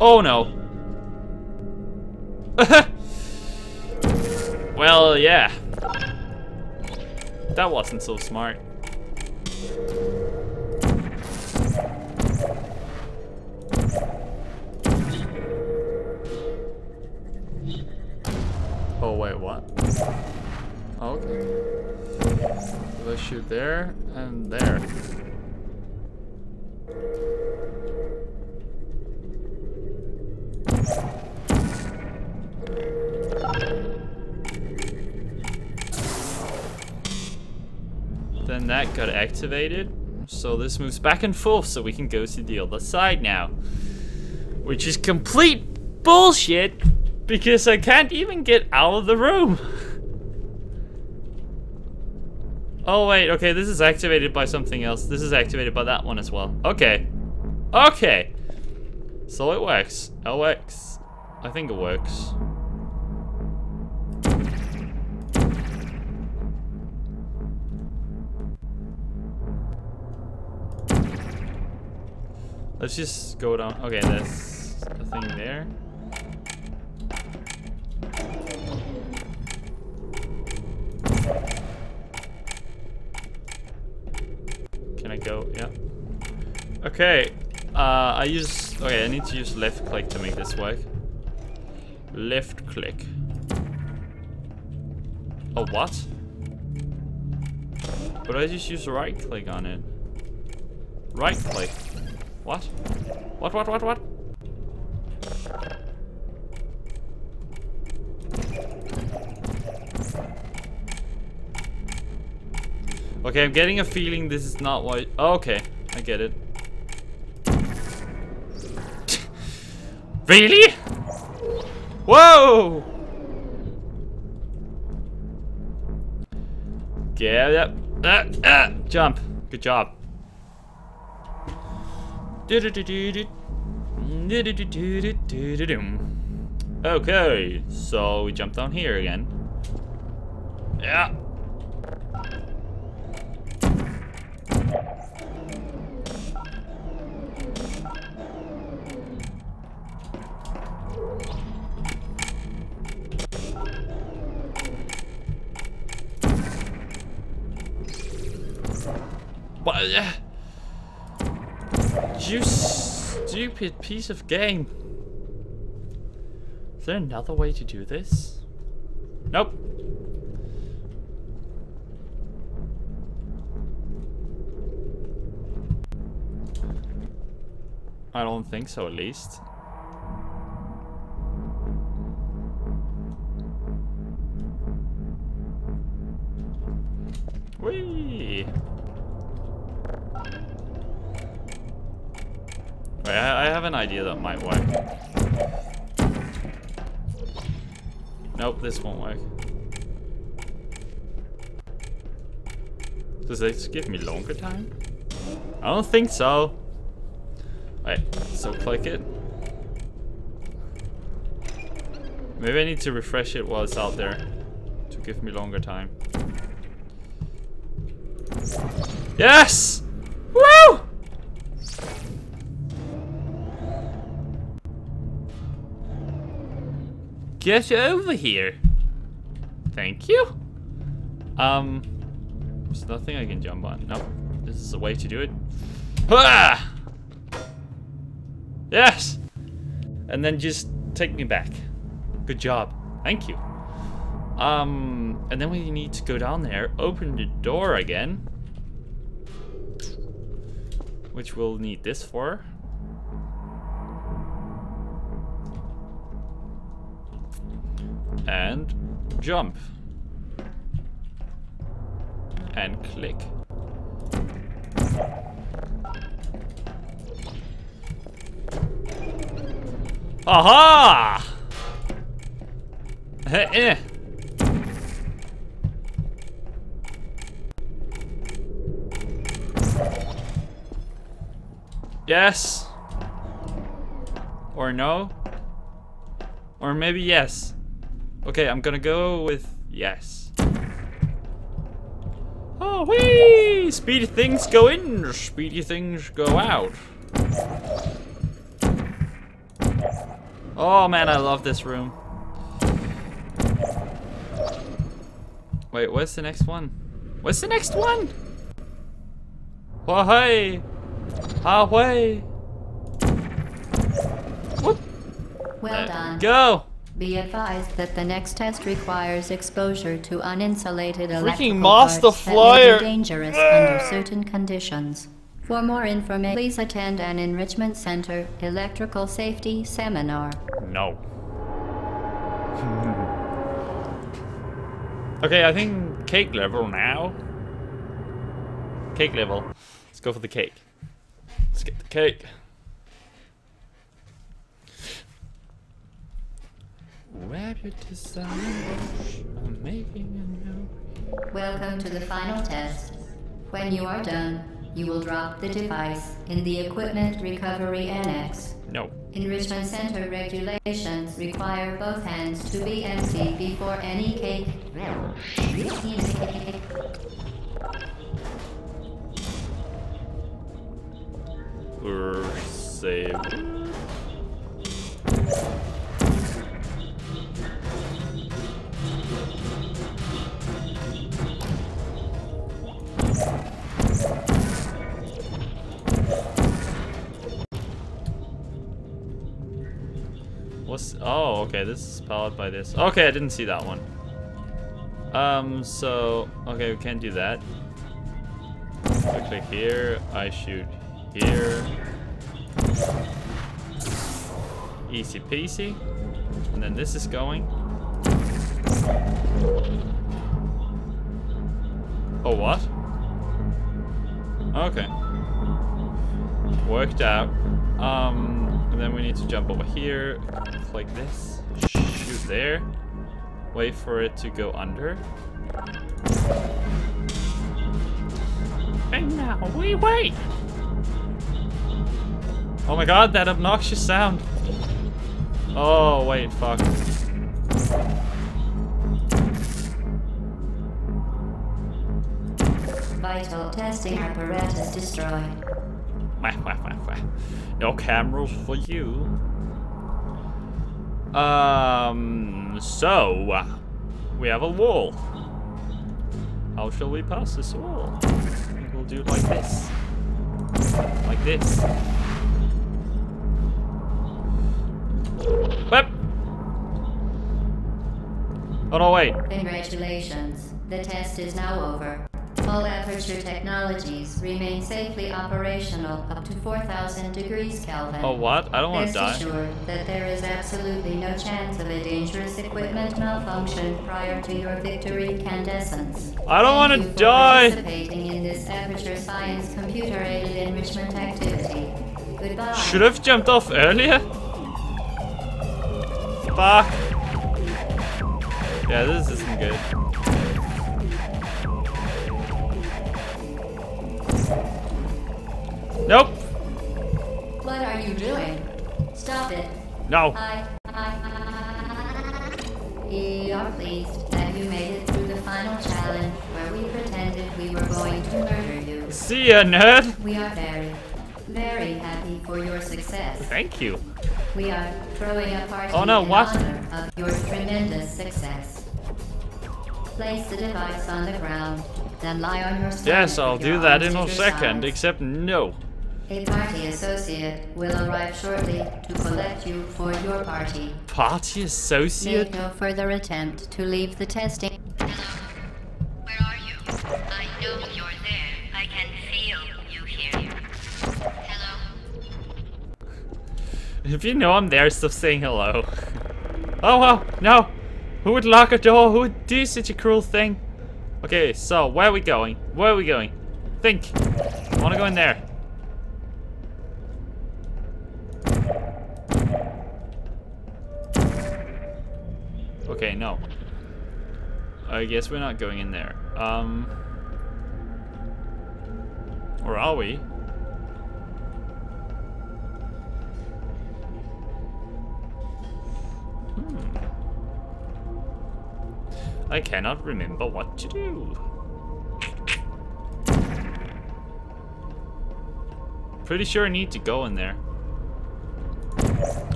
Oh no. well, yeah. That wasn't so smart. Oh wait, what? Okay. Let's shoot there and there. That got activated. So this moves back and forth so we can go to the other side now. Which is complete bullshit because I can't even get out of the room. Oh wait, okay, this is activated by something else. This is activated by that one as well. Okay. Okay. So it works. It works. I think it works. Let's just go down. Okay, there's a thing there. Can I go? Yeah. Okay. Uh, I use. Okay, I need to use left click to make this work. Left click. Oh, what? But I just use right click on it. Right click. What? What, what, what, what? Okay, I'm getting a feeling this is not what... Oh, okay, I get it. really? Whoa! Yeah, yep. Yeah. Uh, uh, jump. Good job. Okay, so we jump down here again. Yeah. What? You stupid piece of game. Is there another way to do this? Nope. I don't think so, at least. Whee! Wait, I, I have an idea that might work. Nope, this won't work. Does this give me longer time? I don't think so. Wait, so click it. Maybe I need to refresh it while it's out there to give me longer time. Yes! Get over here. Thank you. Um, there's nothing I can jump on. Nope. This is the way to do it. Ah! Yes! And then just take me back. Good job. Thank you. Um, and then we need to go down there, open the door again. Which we'll need this for. And jump. And click. Aha! eh. Yes. Or no. Or maybe yes. Okay, I'm gonna go with yes. Oh, wee! Speedy things go in, speedy things go out. Oh man, I love this room. Wait, where's the next one? Where's the next one? Oh hey! Halfway! Whoop! Well There done. Go! Be advised that the next test requires exposure to uninsulated electrical Master parts that may be dangerous under certain conditions. For more information, please attend an Enrichment Center electrical safety seminar. No. okay, I think cake level now. Cake level. Let's go for the cake. Let's get the cake. Wrap your. I'm making a note. Welcome to the final test. When you are done, you will drop the device in the Equipment Recovery Annex. No. Enrichment Center regulations require both hands to be empty before any cake. Saved. What's oh okay this is powered by this. Okay I didn't see that one. Um so okay we can't do that. I click here I shoot here. Easy peasy. And then this is going. Oh what? Okay. Worked out. Um then we need to jump over here like this. Shoot there. Wait for it to go under. And now we wait! Oh my god that obnoxious sound. Oh wait fuck. Vital testing apparatus destroyed. Wah, wah, wah. No cameras for you. Um, so, we have a wall. How shall we pass this wall? We'll do like this. Like this. Whoop! Oh no, wait. Congratulations. The test is now over. All Aperture technologies remain safely operational up to 4,000 degrees Kelvin. Oh, what? I don't want to die. assured that there is absolutely no chance of a dangerous equipment malfunction prior to your victory incandescence. I don't wanna die. Participating in this Aperture Science computer-aided enrichment activity. Goodbye. Should have jumped off earlier. Fuck. Yeah, this isn't good. Nope. What are you doing? Stop it. No. I, I, we are pleased that you made it through the final challenge where we pretended we were going to murder you. See ya, nerd. We are very, very happy for your success. Thank you. We are throwing a party Oh, no, in what? honor of your tremendous success. Place the device on the ground, then lie on your stomach. Yes, I'll do that in a second, sides. except no. A party associate will arrive shortly to collect you for your party. Party associate? Make no further attempt to leave the testing. Hello. Where are you? I know you're there. I can feel you here. Hello? If you know I'm there, stop saying hello. oh, wow, no. Who would lock a door? Who would do such a cruel thing? Okay, so where are we going? Where are we going? Think. I want to go in there. Okay, no. I guess we're not going in there. Um. Or are we? I cannot remember what to do. Pretty sure I need to go in there.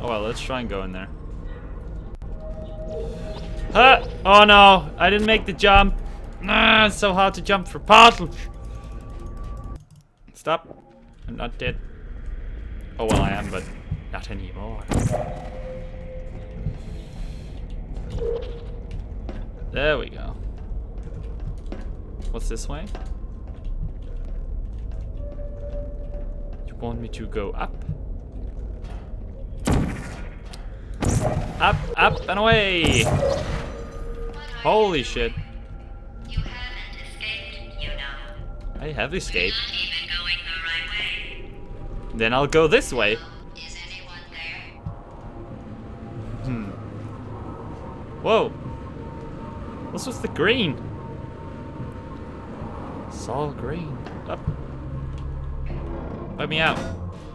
Oh well, let's try and go in there. Huh! Oh no, I didn't make the jump. Ah, it's so hard to jump for portals. Stop. I'm not dead. Oh well, I am, but not anymore. There we go. What's this way? You want me to go up? Up, up, and away! Holy shit. You haven't escaped, you know. I have escaped. The right. Then I'll go this way. Hmm. Whoa. What's with the green? It's all green. Up. Let me out.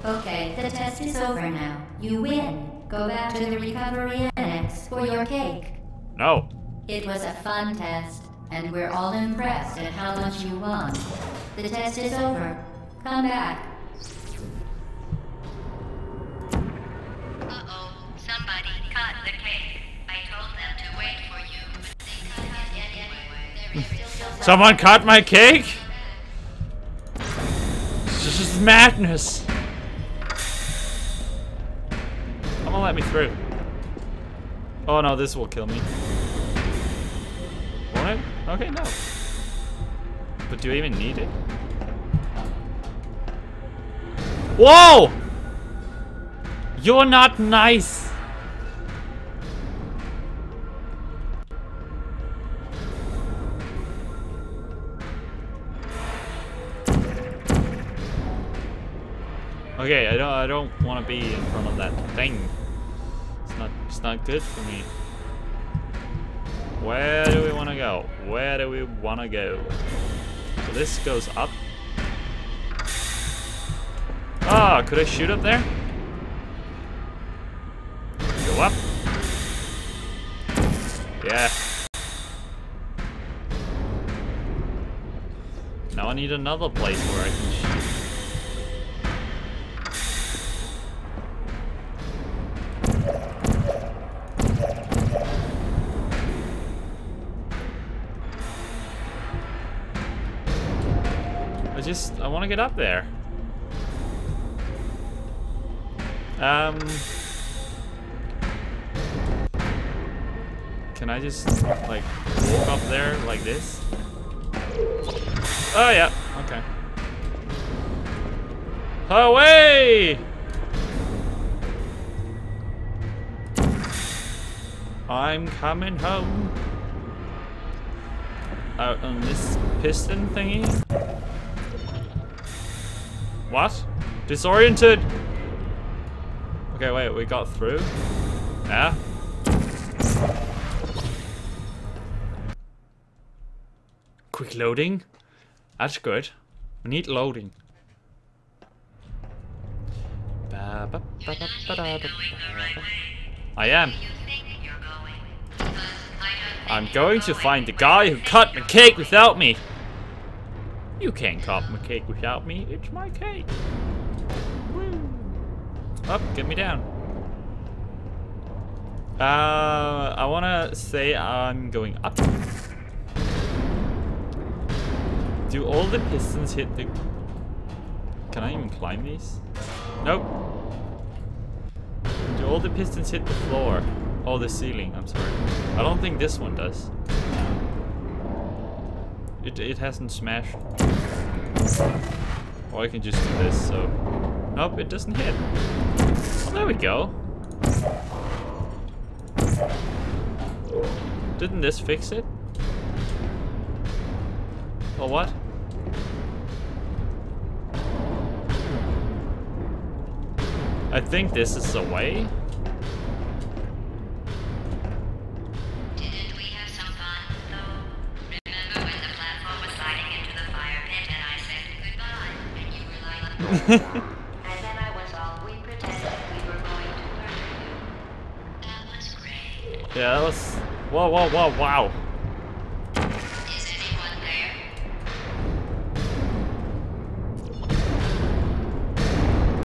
Okay, the test is over now. You win. Go back to the recovery annex for your cake. No. It was a fun test, and we're all impressed at how much you won. The test is over. Come back. Uh-oh. Somebody cut the cake. I told them to wait for you. They cut it anyway. There is still some Someone cut my cake? This is madness. Me through. Oh no, this will kill me. Won't it? Okay, no. But do you even need it? Whoa! You're not nice. Okay, I don't I don't want to be in front of that thing. Not it's not good for me. Where do we want to go? Where do we want to go? So this goes up. Ah, could I shoot up there? Go up. Yeah. Now I need another place where I can shoot. I just, I want to get up there. Um. Can I just, like, walk up there like this? Oh, yeah, okay. Away! I'm coming home. Out on this piston thingy. What? Disoriented! Okay, wait, we got through? Yeah? Quick loading? That's good. We need loading. The. I am. I'm going to find the guy who cut you're cake without me. You can't cut my cake without me. It's my cake. Woo. Up, get me down. Uh, I want to say I'm going up. Do all the pistons hit the... Can I even climb these? Nope. Do all the pistons hit the floor? Oh, the ceiling, I'm sorry. I don't think this one does. It, it hasn't smashed. Or I can just do this, so... Nope, it doesn't hit. Oh, there we go. Didn't this fix it? Or what? I think this is the way. Yeah, that was. Whoa, whoa, whoa, wow.